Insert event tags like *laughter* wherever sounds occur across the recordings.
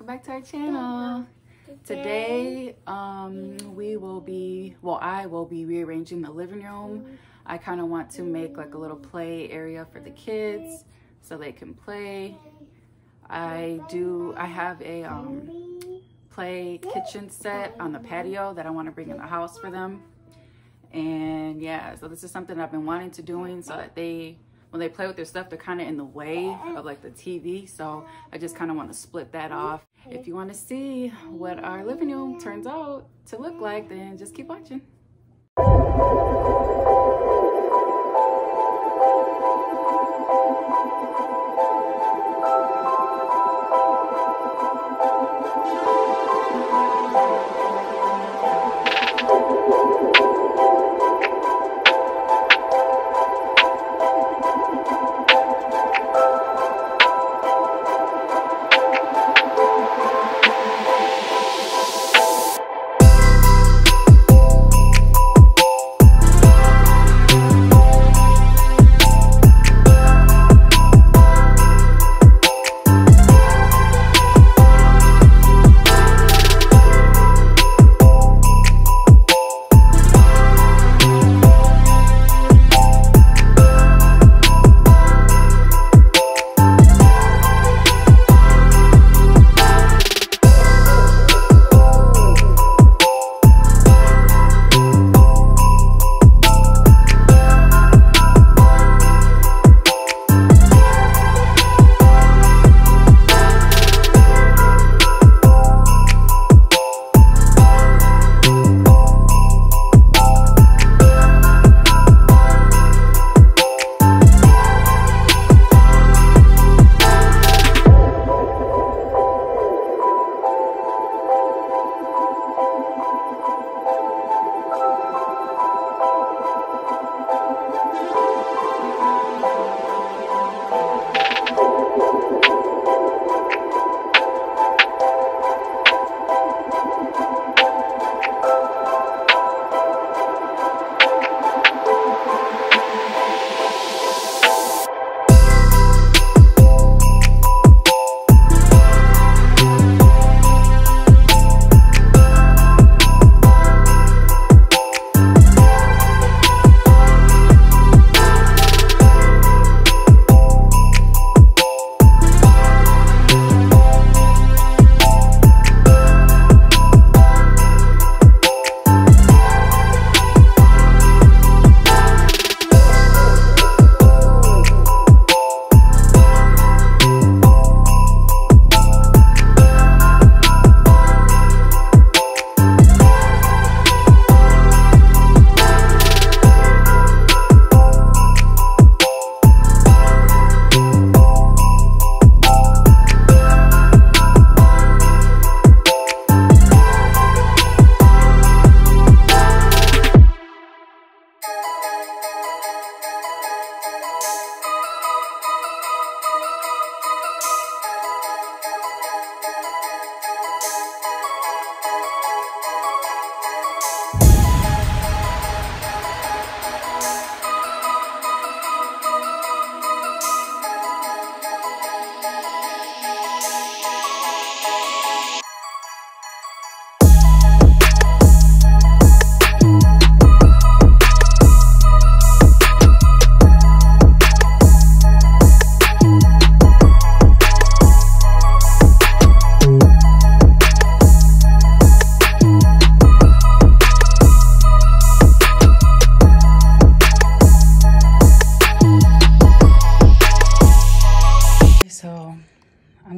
back to our channel. Today, um, we will be, well, I will be rearranging the living room. I kind of want to make like a little play area for the kids so they can play. I do, I have a um, play kitchen set on the patio that I want to bring in the house for them. And yeah, so this is something I've been wanting to doing so that they when they play with their stuff, they're kind of in the way of like the TV. So I just kind of want to split that off. If you want to see what our living room turns out to look like, then just keep watching.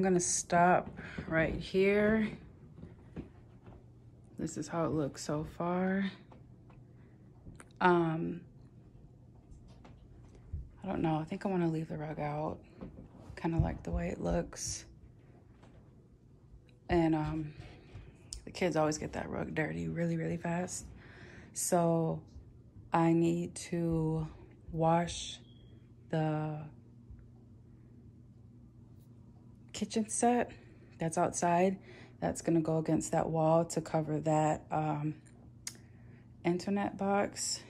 Gonna stop right here. This is how it looks so far. Um, I don't know. I think I want to leave the rug out. Kind of like the way it looks. And um, the kids always get that rug dirty really, really fast. So I need to wash the kitchen set that's outside. That's gonna go against that wall to cover that um, internet box.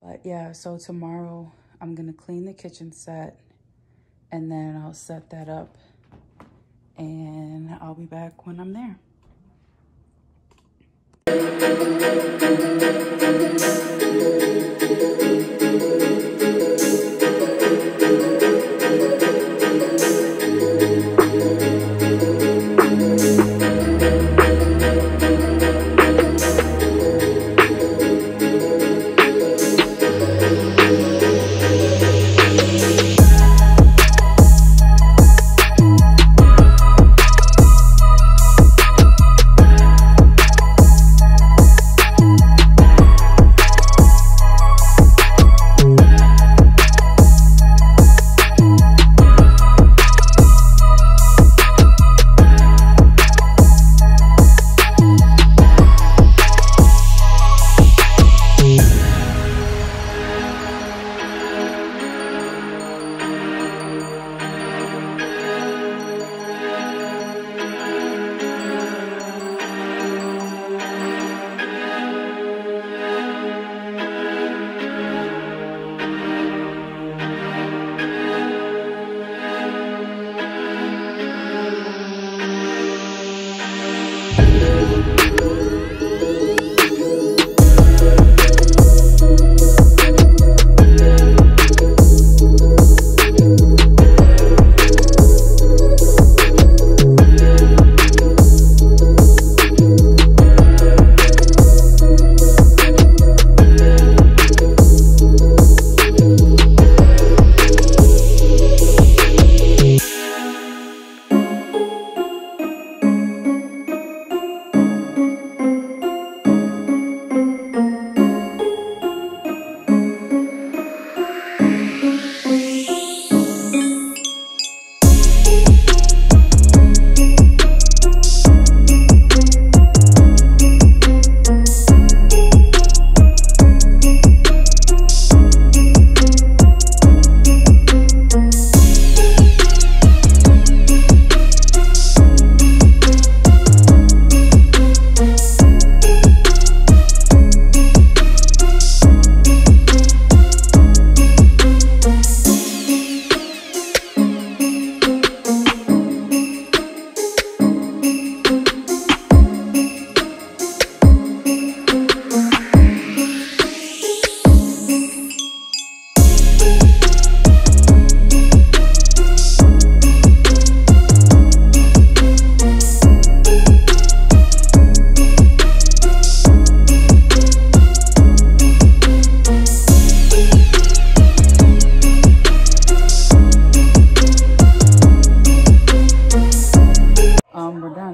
But yeah, so tomorrow I'm gonna clean the kitchen set and then I'll set that up and I'll be back when I'm there.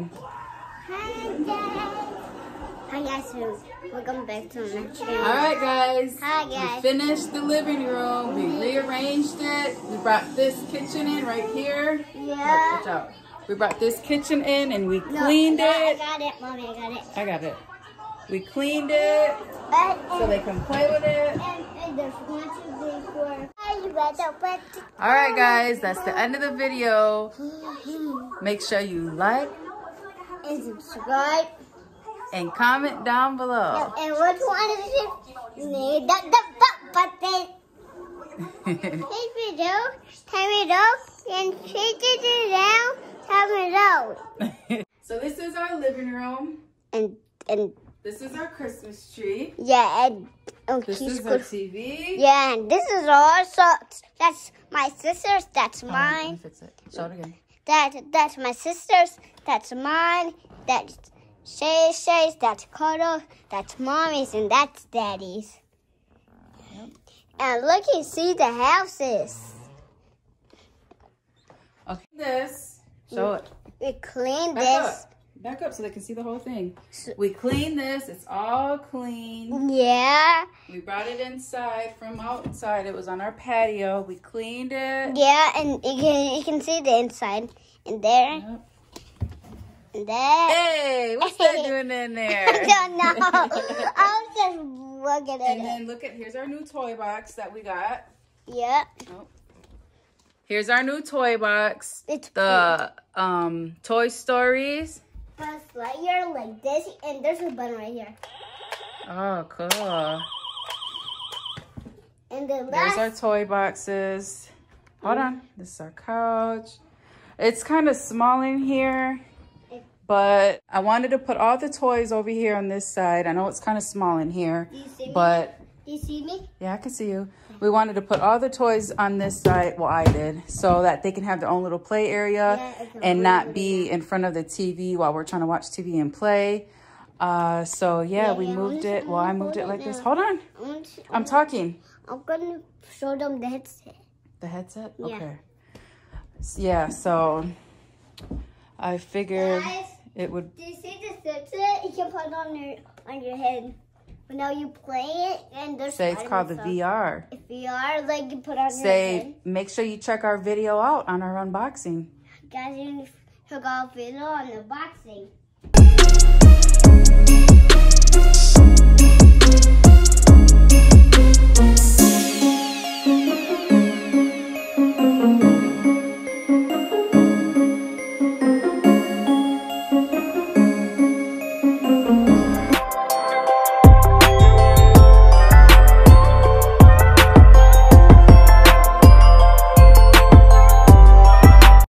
Um, we're. Hi guys, welcome back to my channel. All right, guys. Hi, guys. We finished the living room. We rearranged it. We brought this kitchen in right here. Yeah. watch out. We brought this kitchen in and we cleaned I got- it. I got it, mommy. I got it. I got it. We cleaned it And, so they can play with it. and, and there's one, two, three, four. Hi, you better. All right, guys. That's the end of the video. Make sure you like And subscribe. and comment down below. And which one is it? Need the, the, the button. Hey, video. Time it up. And shake it down. Time it out. so this is our living room. And, and, This is our Christmas tree. yeah, and, oh, This she's is our. TV. Yeah, and this is also that's my sister's. That's Oh, mine. fix it. Show it again. That that's my sister's. That's mine. That's Shay Shay's. That's Cuddle. That's mommy's, and that's daddy's. And look, and see the houses. Okay. This. Show it. We cleaned this. up. Back up so they can see the whole thing. We cleaned this. It's all clean. Yeah, We brought it inside from outside. It was on our patio. We cleaned it. yeah, and you can you can see the inside. And there, Yep. and there. Hey, what's that *laughs* doing in there? I don't know. *laughs* I was just looking at And it. then look at here's our new toy box that we got. Yeah, Here's our new toy box. it's The um Toy Stories. Buzz here like this, and there's a button right here. Oh, cool. And the There's last, our toy boxes. Hold on. Mm. This is our couch. It's kind of small in here, but I wanted to put all the toys over here on this side. I know it's kind of small in here, Do you see me? but Do you see me? yeah, I can see you. We wanted to put all the toys on this side, well, I did, so that they can have their own little play area Yeah, and not be in front of the TV while we're trying to watch TV and play. Uh, so yeah, Yeah, we yeah, moved it. Well, I moved it like this. Hold on. To, I'm talking. I'm gonna show them the headset. The headset? Yeah. Okay. Yeah, so I figured Guys, it would do you see the headset? You can put it on your on your head. But now you play it and there's. Say it's called the VR. VR, like you put on. Say make sure you check our video out on our unboxing. Guys, you check our video on the boxing.